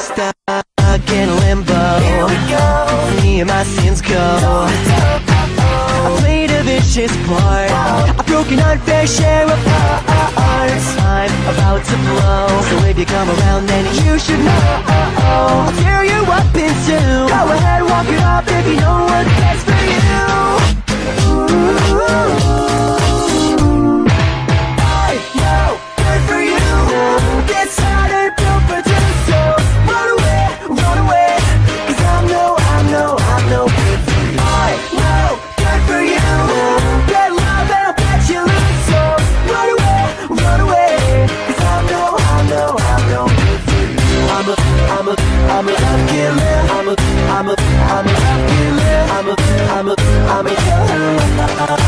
Stuck in limbo. Here we go. Me and my sins go. I played a vicious part. I've broken unfair share of hearts. I'm about to blow. So if you come around, then you should know. I'll tear you up in two. Go ahead, walk it off if you best for you. I'm a, I'm a lucky man. I'm a, I'm a, I'm a lucky man. I'm a, I'm a, I'm a.